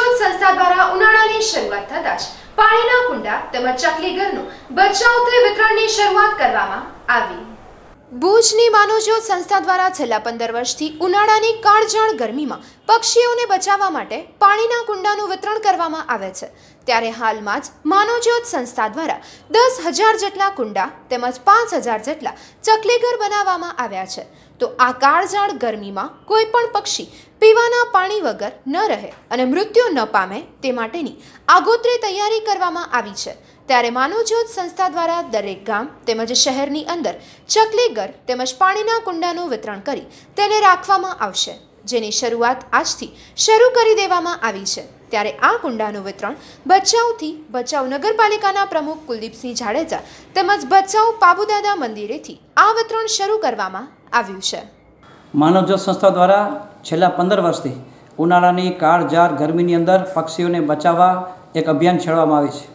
શોધ સંસ્થા દ્વારા ઉનાળાની શરૂઆત થતા જ પાણીના કુંડા તેમજ ચકલી ઘરનું બચાવ થઈ વિતરણની શરૂઆત કરવામાં આવી. ભુજની માનવજ્યોત સંસ્થા દ્વારા છેલ્લા પંદર વર્ષથી ઉનાળાની કાળઝાળ ગરમીમાં પક્ષીઓને બચાવવા માટે પાણીના કુંડાનું વિતરણ કરવામાં આવે છે. ત્યારે હાલમાં જ માનવજ્યોત સંસ્થા દ્વારા દસ હજાર જેટલા કુંડા તેમજ પાંચ હજાર જેટલા ચકલીઘર બનાવવામાં આવ્યા છે. તો આ કાળઝાળ ગરમીમાં કોઈ પણ પક્ષી પીવાના પાણી વગર ન રહે અને મૃત્યુ ન પામે તે માટેની આગોતરી તૈયારી કરવામાં આવી છે. ત્યારે માનવજ્યોત સંસ્થા દ્વારા દરેક ગામ તેમજ શહેરની અંદર ચકલી ઘર તેમજ પાણીના કુંડાનું વિતરણ કરી તેને રાખવામાં આવશે, જેની શરૂઆત આજથી શરૂ કરી દેવામાં આવી છે. ત્યારે આ કુંડાનું વિતરણ ભચાઉથી ભચાઉ નગરપાલિકાના પ્રમુખ કુલદીપસિંહ જાડેજા તેમજ ભચાઉ પાબુદાદા મંદિરેથી આ વિતરણ શરૂ કરવામાં આવ્યું છે. માનવજ્યોત સંસ્થા દ્વારા છેલ્લા પંદર વર્ષથી ઉનાળાની કાળઝાળ ગરમીની અંદર પક્ષીઓને બચાવવા એક અભિયાન છેડવામાં આવે છે.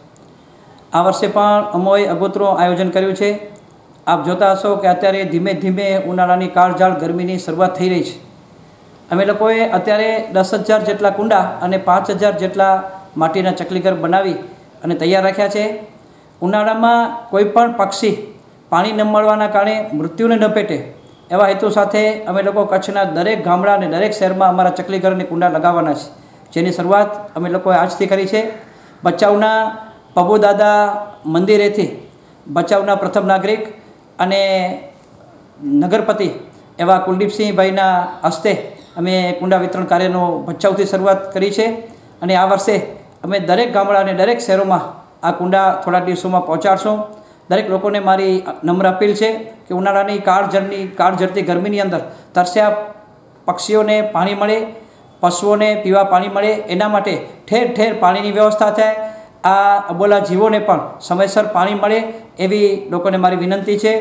આ વર્ષે પણ અમોએ અગોતરું આયોજન કર્યું છે. આપ જોતા હશો કે અત્યારે ધીમે ધીમે ઉનાળાની કાળઝાળ ગરમીની શરૂઆત થઈ રહી છે. અમે લોકોએ અત્યારે દસ હજાર જેટલા કુંડા અને પાંચ હજાર જેટલા માટીના ચકલીઘર બનાવી અને તૈયાર રાખ્યા છે. ઉનાળામાં કોઈ પણ પક્ષી પાણી ન મળવાના કારણે મૃત્યુને ન પેટે. એવા હેતુ સાથે અમે લોકો કચ્છના દરેક ગામડા અને દરેક શહેરમાં અમારા ચકલીઘરની કુંડા લગાવવાના છે. જેની શરૂઆત અમે લોકોએ આજથી કરી છે. બચાવના પબુદાદા મંદિરેથી બચાવના પ્રથમ નાગરિક અને નગરપતિ એવા કુલદીપસિંહભાઈના હસ્તે અમે કુંડા વિતરણ કાર્યનો ભચાઉથી શરૂઆત કરી છે અને આ વર્ષે અમે દરેક ગામડા અને દરેક શહેરોમાં આ કુંડા થોડા દિવસોમાં પહોંચાડશું. દરેક લોકોને મારી નમ્ર અપીલ છે કે ઉનાળાની કાળ જરની કાળ જરતી ગરમીની અંદર તરસ્યા પક્ષીઓને પાણી મળે, પશુઓને પીવા પાણી મળે, એના માટે ઠેર ઠેર પાણીની વ્યવસ્થા થાય. આ અબોલા જીવોને પણ સમયસર પાણી મળે એવી લોકોને મારી વિનંતી છે.